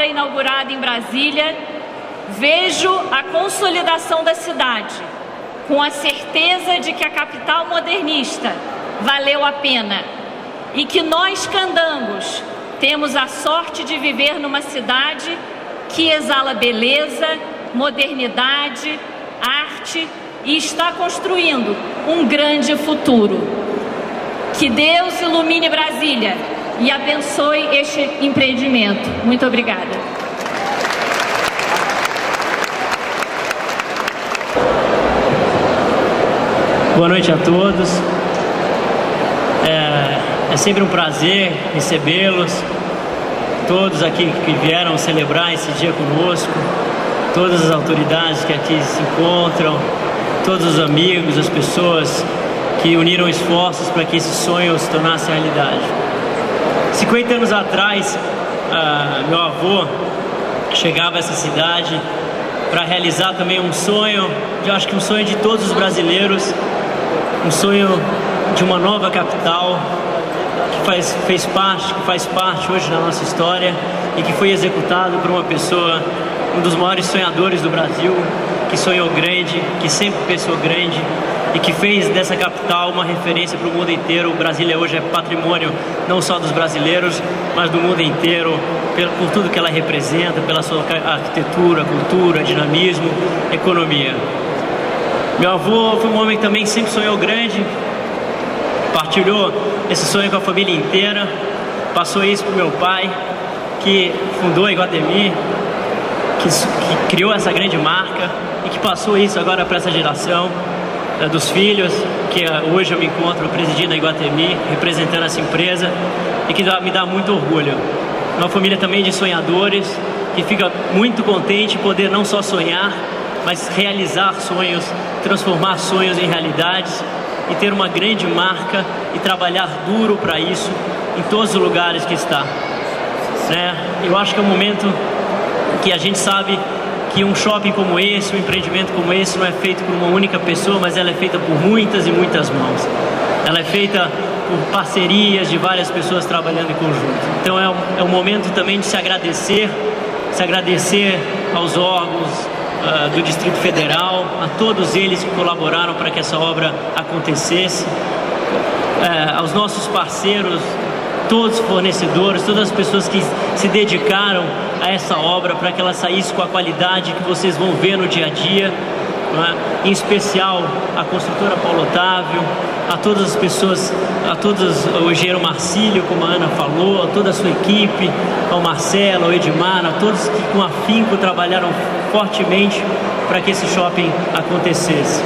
obra inaugurada em Brasília, vejo a consolidação da cidade, com a certeza de que a capital modernista valeu a pena e que nós, candangos, temos a sorte de viver numa cidade que exala beleza, modernidade, arte e está construindo um grande futuro. Que Deus ilumine Brasília e abençoe este empreendimento. Muito obrigada. Boa noite a todos. É, é sempre um prazer recebê-los, todos aqui que vieram celebrar esse dia conosco, todas as autoridades que aqui se encontram, todos os amigos, as pessoas que uniram esforços para que esse sonho se tornasse realidade. 50 anos atrás, ah, meu avô chegava a essa cidade para realizar também um sonho, eu acho que um sonho de todos os brasileiros, um sonho de uma nova capital que faz, fez parte, que faz parte hoje da nossa história e que foi executado por uma pessoa, um dos maiores sonhadores do Brasil, que sonhou grande, que sempre pensou grande e que fez dessa capital uma referência para o mundo inteiro. Brasília hoje é patrimônio não só dos brasileiros, mas do mundo inteiro, por tudo que ela representa, pela sua arquitetura, cultura, dinamismo, economia. Meu avô foi um homem que também sempre sonhou grande, partilhou esse sonho com a família inteira, passou isso para meu pai, que fundou a Iguatemi, que, que criou essa grande marca e que passou isso agora para essa geração é, dos filhos, que é, hoje eu me encontro presidindo a Iguatemi, representando essa empresa e que me dá muito orgulho. Uma família também de sonhadores, que fica muito contente poder não só sonhar, mas realizar sonhos, transformar sonhos em realidades e ter uma grande marca e trabalhar duro para isso em todos os lugares que está. Né? Eu acho que é um momento que a gente sabe que um shopping como esse, um empreendimento como esse não é feito por uma única pessoa, mas ela é feita por muitas e muitas mãos. Ela é feita por parcerias de várias pessoas trabalhando em conjunto. Então é um, é um momento também de se agradecer, se agradecer aos órgãos uh, do Distrito Federal, a todos eles que colaboraram para que essa obra acontecesse, uh, aos nossos parceiros todos os fornecedores, todas as pessoas que se dedicaram a essa obra para que ela saísse com a qualidade que vocês vão ver no dia a dia. É? Em especial a construtora Paulo Otávio, a todas as pessoas, a todos o engenheiro Marcílio, como a Ana falou, a toda a sua equipe, ao Marcelo, ao Edmar, a todos que com afinco trabalharam fortemente para que esse shopping acontecesse.